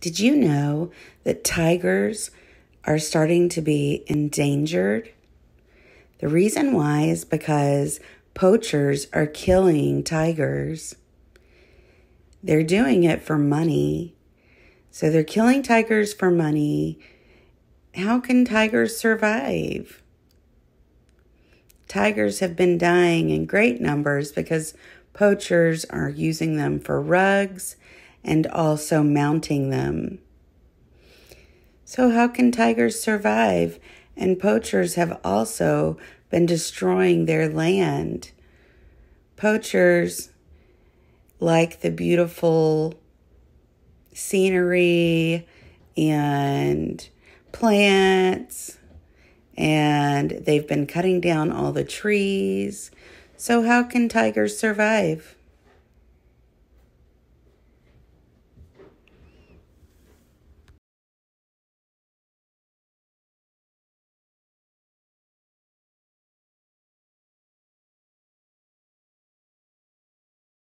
Did you know that tigers are starting to be endangered? The reason why is because poachers are killing tigers. They're doing it for money. So they're killing tigers for money. How can tigers survive? Tigers have been dying in great numbers because poachers are using them for rugs and also mounting them. So, how can tigers survive? And poachers have also been destroying their land. Poachers like the beautiful scenery and plants, and they've been cutting down all the trees. So, how can tigers survive?